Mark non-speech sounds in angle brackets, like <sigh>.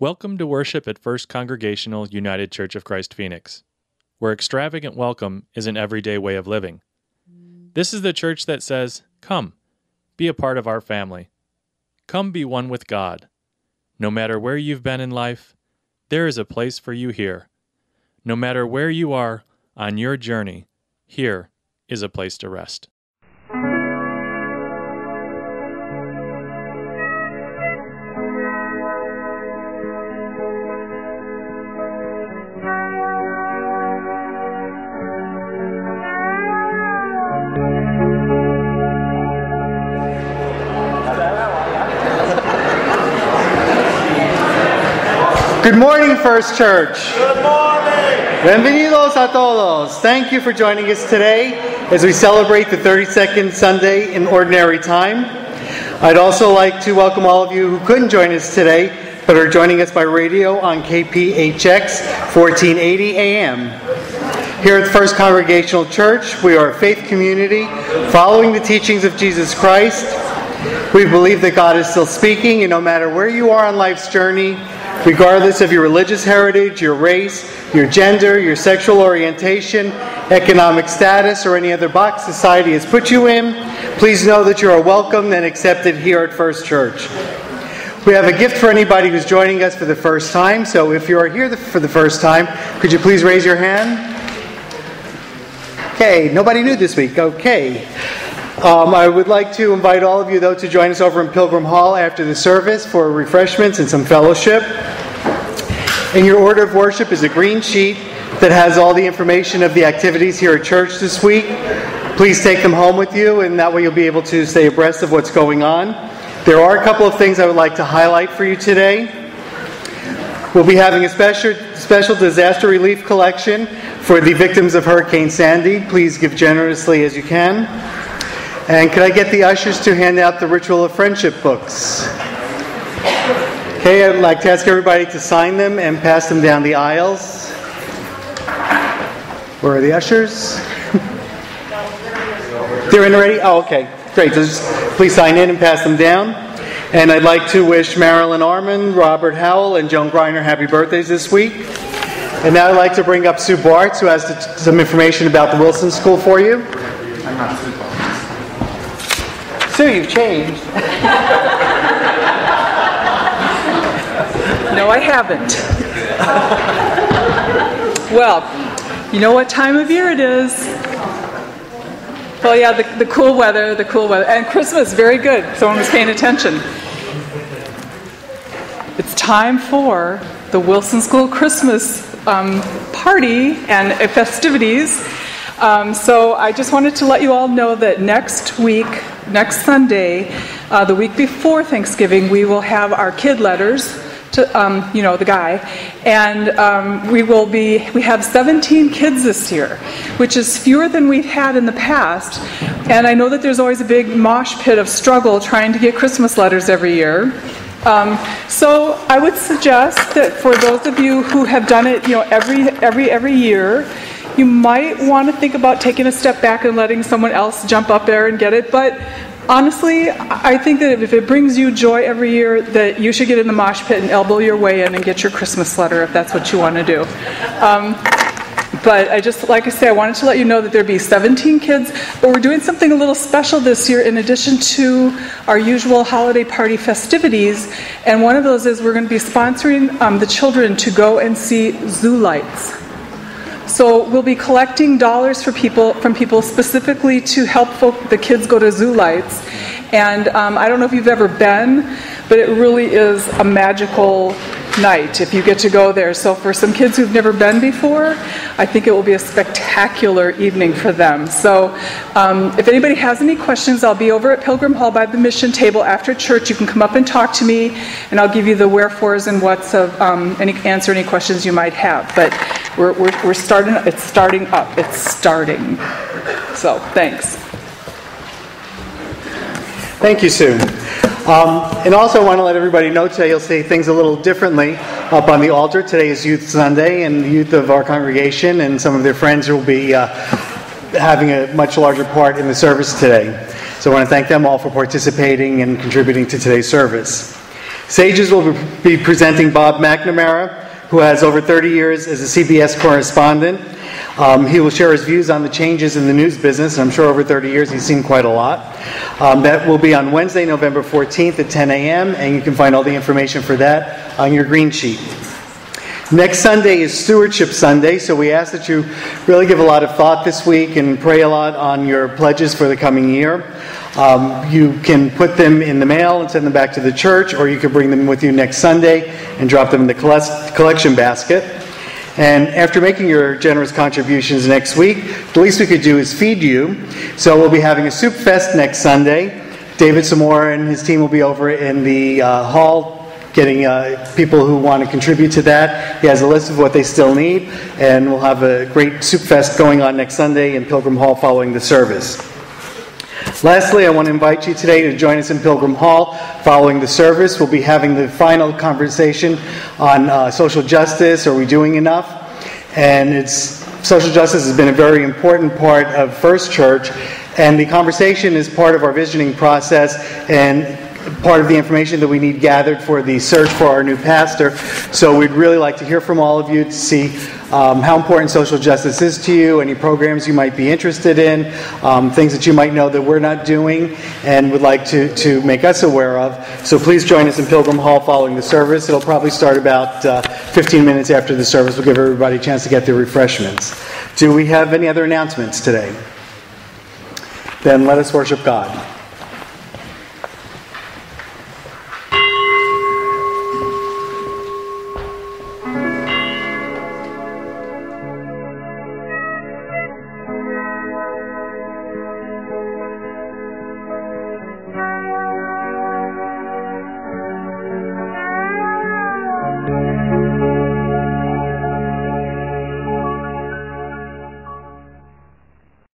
Welcome to worship at First Congregational United Church of Christ Phoenix, where extravagant welcome is an everyday way of living. This is the church that says, Come, be a part of our family. Come be one with God. No matter where you've been in life, there is a place for you here. No matter where you are on your journey, here is a place to rest. Good morning, First Church. Good morning. Bienvenidos a todos. Thank you for joining us today as we celebrate the 32nd Sunday in Ordinary Time. I'd also like to welcome all of you who couldn't join us today but are joining us by radio on KPHX 1480 AM. Here at First Congregational Church, we are a faith community following the teachings of Jesus Christ. We believe that God is still speaking, and no matter where you are on life's journey, regardless of your religious heritage, your race, your gender, your sexual orientation, economic status, or any other box society has put you in, please know that you are welcome and accepted here at First Church. We have a gift for anybody who's joining us for the first time, so if you are here for the first time, could you please raise your hand? Okay, nobody new this week. Okay. Um, I would like to invite all of you, though, to join us over in Pilgrim Hall after the service for refreshments and some fellowship. And your order of worship is a green sheet that has all the information of the activities here at church this week. Please take them home with you, and that way you'll be able to stay abreast of what's going on. There are a couple of things I would like to highlight for you today. We'll be having a special, special disaster relief collection for the victims of Hurricane Sandy. Please give generously as you can. And could I get the ushers to hand out the Ritual of Friendship books? Okay, I'd like to ask everybody to sign them and pass them down the aisles. Where are the ushers? <laughs> They're in already? Oh, okay. Great. So just please sign in and pass them down. And I'd like to wish Marilyn Armand, Robert Howell, and Joan Griner happy birthdays this week. And now I'd like to bring up Sue Bartz, who has some information about the Wilson School for you. Sue, you've changed. No, I haven't. well, you know what time of year it is. Well, yeah, the, the cool weather, the cool weather. And Christmas, very good. Someone was paying attention. It's time for the Wilson School Christmas um, party and festivities. Um, so I just wanted to let you all know that next week, next Sunday, uh, the week before Thanksgiving, we will have our kid letters to, um, you know, the guy. And um, we will be, we have 17 kids this year, which is fewer than we've had in the past. And I know that there's always a big mosh pit of struggle trying to get Christmas letters every year. Um, so I would suggest that for those of you who have done it, you know, every every every year, you might want to think about taking a step back and letting someone else jump up there and get it. But honestly, I think that if it brings you joy every year, that you should get in the mosh pit and elbow your way in and get your Christmas letter if that's what you want to do. Um, but I just, like I say, I wanted to let you know that there'd be 17 kids, but we're doing something a little special this year in addition to our usual holiday party festivities. And one of those is we're going to be sponsoring um, the children to go and see zoo lights. So we'll be collecting dollars for people from people specifically to help folk, the kids go to zoo lights. And um, I don't know if you've ever been, but it really is a magical night if you get to go there. So for some kids who've never been before, I think it will be a spectacular evening for them. So um, if anybody has any questions, I'll be over at Pilgrim Hall by the mission table after church. You can come up and talk to me, and I'll give you the wherefores and whats of um, any answer any questions you might have. But we're, we're, we're starting. It's starting up. It's starting. So thanks. Thank you, Sue. Um, and also, I want to let everybody know today you'll see things a little differently up on the altar. Today is Youth Sunday, and the youth of our congregation and some of their friends will be uh, having a much larger part in the service today. So I want to thank them all for participating and contributing to today's service. Sages will be presenting Bob McNamara, who has over 30 years as a CBS correspondent. Um, he will share his views on the changes in the news business, and I'm sure over 30 years he's seen quite a lot. Um, that will be on Wednesday, November 14th at 10 a.m., and you can find all the information for that on your green sheet. Next Sunday is Stewardship Sunday, so we ask that you really give a lot of thought this week and pray a lot on your pledges for the coming year. Um, you can put them in the mail and send them back to the church, or you can bring them with you next Sunday and drop them in the collection basket. And after making your generous contributions next week, the least we could do is feed you. So we'll be having a soup fest next Sunday. David Zamora and his team will be over in the uh, hall getting uh, people who want to contribute to that. He has a list of what they still need, and we'll have a great soup fest going on next Sunday in Pilgrim Hall following the service. Lastly, I want to invite you today to join us in Pilgrim Hall following the service. We'll be having the final conversation on uh, social justice. Are we doing enough? And it's social justice has been a very important part of First Church, and the conversation is part of our visioning process and part of the information that we need gathered for the search for our new pastor. So we'd really like to hear from all of you to see um, how important social justice is to you, any programs you might be interested in, um, things that you might know that we're not doing and would like to, to make us aware of. So please join us in Pilgrim Hall following the service. It'll probably start about uh, 15 minutes after the service. We'll give everybody a chance to get their refreshments. Do we have any other announcements today? Then let us worship God.